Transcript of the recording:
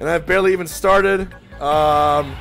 And I've barely even started. Um.